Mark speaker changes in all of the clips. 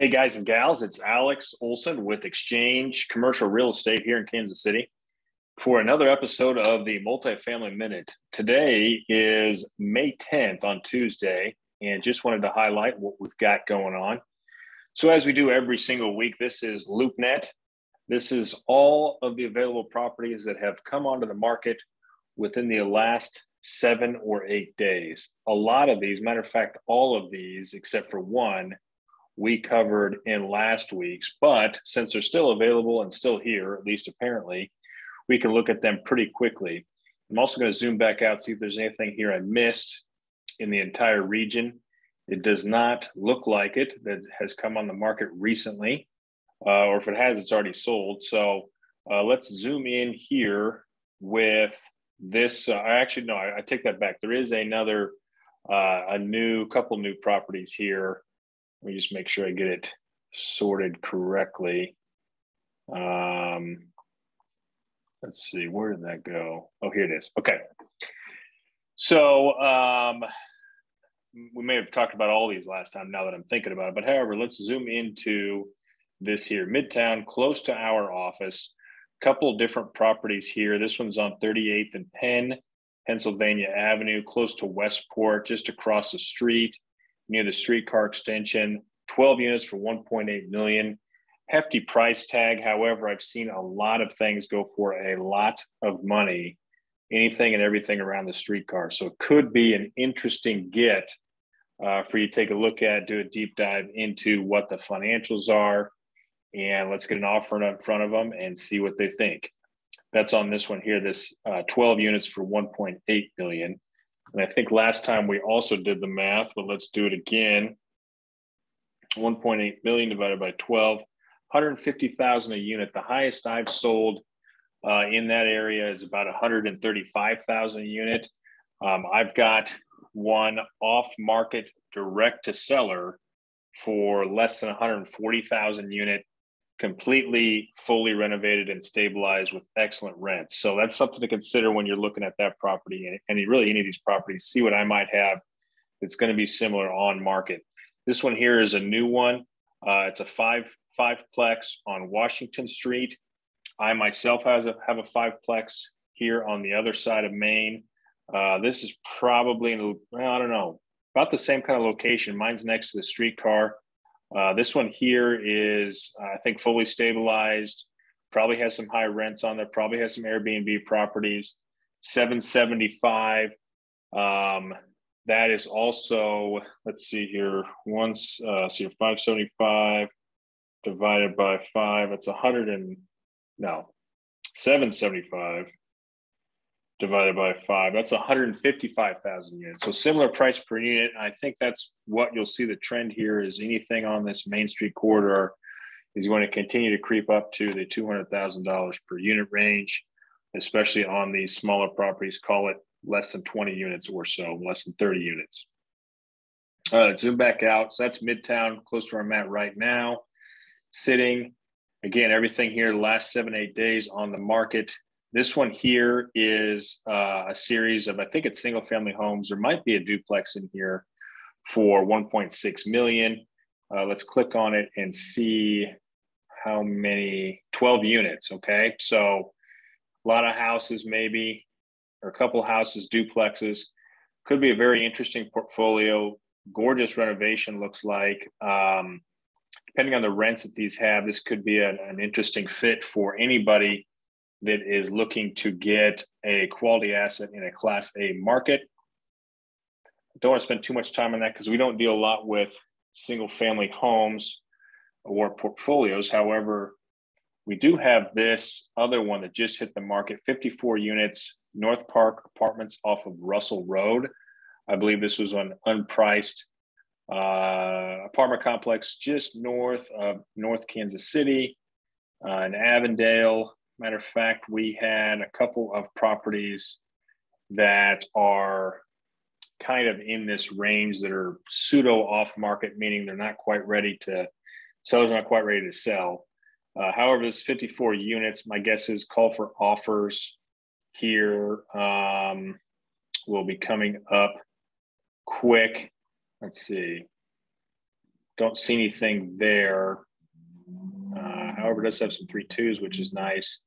Speaker 1: Hey, guys and gals, it's Alex Olson with Xchange Commercial Real Estate here in Kansas City for another episode of the Multifamily Minute. Today is May 10th on Tuesday, and just wanted to highlight what we've got going on. So, as we do every single week, this is LoopNet. This is all of the available properties that have come onto the market within the last seven or eight days. A lot of these, matter of fact, all of these, except for one, we covered in last week's. But since they're still available and still here, at least apparently, we can look at them pretty quickly. I'm also going to zoom back out, see if there's anything here I missed in the entire region. It does not look like it that has come on the market recently, uh, or if it has, it's already sold. So uh, let's zoom in here with this. Uh, I actually no, I, I, take that back. There is another, uh, a new couple new properties here let me just make sure I get it sorted correctly. Um, let's see, where did that go? Oh, here it is. Okay. So um, we may have talked about all these last time now that I'm thinking about it, but however, let's zoom into this here Midtown, close to our office. Couple different properties here. This one's on 38th and Penn, Pennsylvania Avenue, close to Westport, just across the street near the streetcar extension, 12 units for 1.8 million. Hefty price tag. However, I've seen a lot of things go for a lot of money, anything and everything around the streetcar. So it could be an interesting get uh, for you to take a look at, do a deep dive into what the financials are, and let's get an offer in front of them and see what they think. That's on this one here, this uh, 12 units for 1.8 million. And I think last time we also did the math, but let's do it again. 1.8 million divided by 12, 150,000 a unit. The highest I've sold uh, in that area is about 135,000 a unit. Um, I've got one off market direct to seller for less than 140,000 unit completely fully renovated and stabilized with excellent rents. So that's something to consider when you're looking at that property and, and really any of these properties. See what I might have that's going to be similar on market. This one here is a new one. Uh, it's a five five plex on Washington Street. I myself has a, have a five plex here on the other side of Main. Uh, this is probably in, I don't know about the same kind of location. Mine's next to the streetcar. Uh, this one here is, I think, fully stabilized. Probably has some high rents on there. Probably has some Airbnb properties. 775. Um, that is also, let's see here, once, uh, see, 575 divided by five, it's 100 and, no, 775 divided by five, that's 155,000 units. So similar price per unit. I think that's what you'll see the trend here is anything on this Main Street corridor is going to continue to creep up to the $200,000 per unit range, especially on these smaller properties, call it less than 20 units or so, less than 30 units. Uh, zoom back out. So that's Midtown, close to where I'm at right now. Sitting, again, everything here the last seven, eight days on the market this one here is uh, a series of, I think it's single family homes. There might be a duplex in here for 1.6 million. Uh, let's click on it and see how many 12 units. Okay. So a lot of houses, maybe, or a couple houses, duplexes. Could be a very interesting portfolio. Gorgeous renovation looks like. Um, depending on the rents that these have, this could be an, an interesting fit for anybody that is looking to get a quality asset in a class A market. Don't want to spend too much time on that because we don't deal a lot with single family homes or portfolios. However, we do have this other one that just hit the market 54 units, North Park Apartments off of Russell Road. I believe this was an unpriced uh, apartment complex just north of North Kansas City uh, in Avondale. Matter of fact, we had a couple of properties that are kind of in this range that are pseudo off market, meaning they're not quite ready to, sellers not quite ready to sell. Uh, however, this 54 units, my guess is call for offers here um, will be coming up quick. Let's see. don't see anything there. Uh, however, it does have some three twos, which is nice.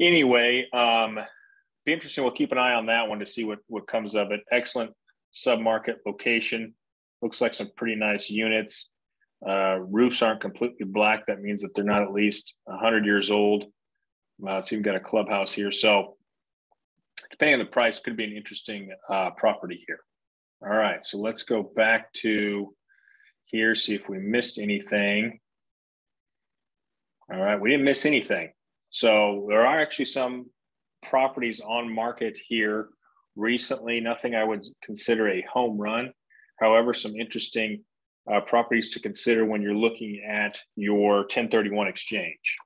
Speaker 1: Anyway, um, be interesting. We'll keep an eye on that one to see what what comes of it. Excellent submarket location. Looks like some pretty nice units. Uh, roofs aren't completely black. That means that they're not at least 100 years old. Uh, it's even got a clubhouse here. So, depending on the price, could be an interesting uh, property here. All right, so let's go back to here, see if we missed anything. All right, we didn't miss anything. So there are actually some properties on market here recently. Nothing I would consider a home run. However, some interesting uh, properties to consider when you're looking at your 1031 exchange.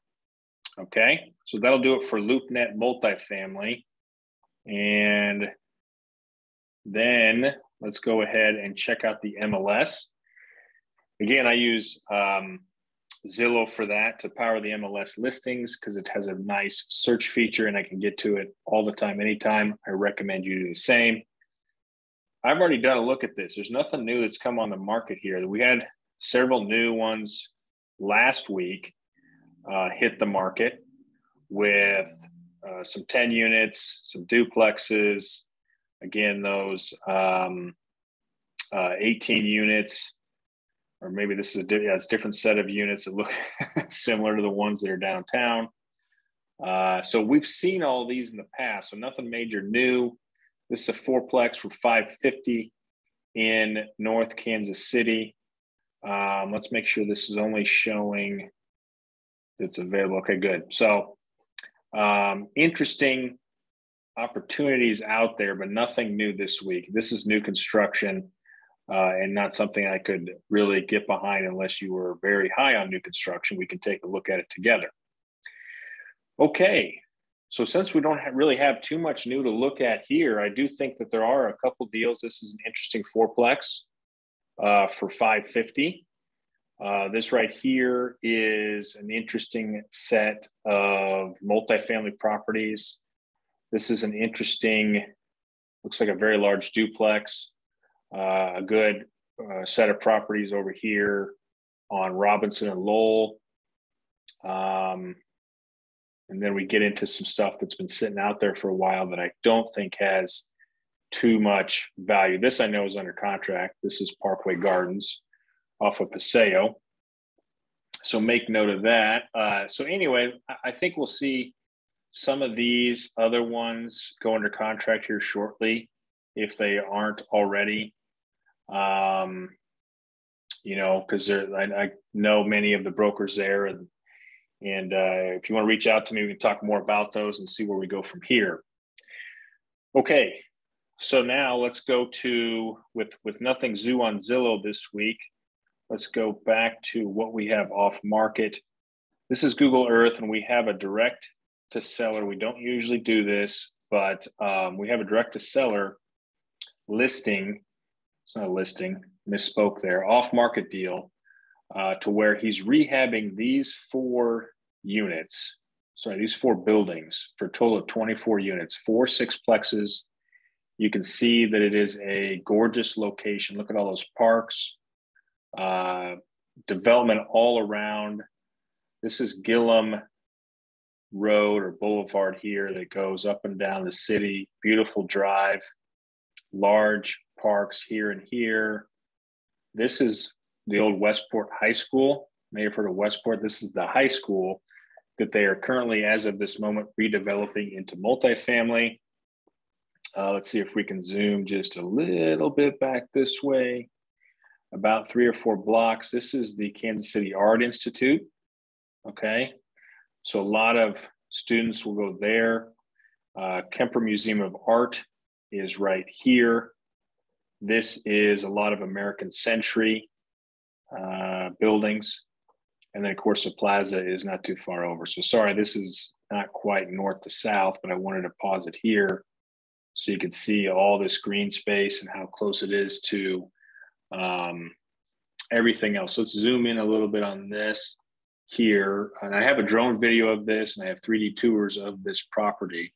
Speaker 1: Okay, so that'll do it for LoopNet multifamily. And then let's go ahead and check out the MLS. Again, I use um, Zillow for that to power the MLS listings because it has a nice search feature and I can get to it all the time, anytime. I recommend you do the same. I've already done a look at this. There's nothing new that's come on the market here. We had several new ones last week uh, hit the market with uh, some 10 units, some duplexes. Again, those um, uh, 18 units, or maybe this is a, yeah, it's a different set of units that look similar to the ones that are downtown. Uh, so we've seen all these in the past, so nothing major new. This is a fourplex for 550 in North Kansas City. Um, let's make sure this is only showing that's available. Okay, good. So um, interesting opportunities out there, but nothing new this week. This is new construction uh, and not something I could really get behind unless you were very high on new construction. We can take a look at it together. Okay, so since we don't really have too much new to look at here, I do think that there are a couple deals. This is an interesting fourplex uh, for 550. Uh, this right here is an interesting set of multifamily properties. This is an interesting, looks like a very large duplex, a good uh, set of properties over here on Robinson and Lowell. Um, and then we get into some stuff that's been sitting out there for a while that I don't think has too much value. This I know is under contract. This is Parkway Gardens off of Paseo. So make note of that. Uh, so anyway, I think we'll see some of these other ones go under contract here shortly if they aren't already. Um, you know, because I, I know many of the brokers there, and and uh, if you want to reach out to me, we can talk more about those and see where we go from here. Okay, so now let's go to with with nothing zoo on Zillow this week. Let's go back to what we have off market. This is Google Earth, and we have a direct to seller. We don't usually do this, but um, we have a direct to seller listing. It's not a listing, misspoke there. Off market deal uh, to where he's rehabbing these four units, sorry, these four buildings for a total of 24 units, four sixplexes. You can see that it is a gorgeous location. Look at all those parks, uh, development all around. This is Gillham Road or Boulevard here that goes up and down the city. Beautiful drive, large parks here and here. This is the old Westport High School. May have heard of Westport. This is the high school that they are currently, as of this moment, redeveloping into multifamily. Uh, let's see if we can zoom just a little bit back this way, about three or four blocks. This is the Kansas City Art Institute. Okay, so a lot of students will go there. Uh, Kemper Museum of Art is right here. This is a lot of American Century uh, buildings. And then, of course, the plaza is not too far over. So sorry, this is not quite north to south, but I wanted to pause it here so you can see all this green space and how close it is to um, everything else. So let's zoom in a little bit on this here. And I have a drone video of this and I have 3D tours of this property.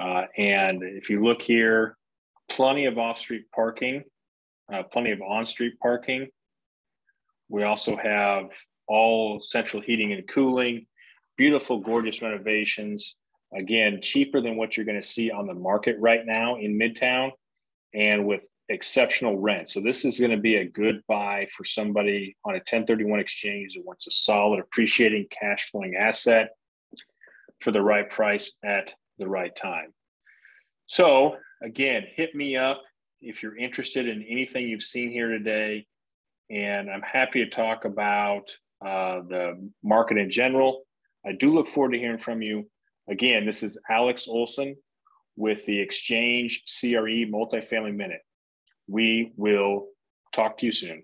Speaker 1: Uh, and if you look here, plenty of off-street parking, uh, plenty of on-street parking. We also have all central heating and cooling, beautiful, gorgeous renovations. Again, cheaper than what you're going to see on the market right now in Midtown and with exceptional rent. So this is going to be a good buy for somebody on a 1031 exchange that wants a solid, appreciating, cash flowing asset for the right price at the right time. So again, hit me up if you're interested in anything you've seen here today. And I'm happy to talk about uh, the market in general. I do look forward to hearing from you. Again, this is Alex Olson with the Xchange CRE Multifamily Minute. We will talk to you soon.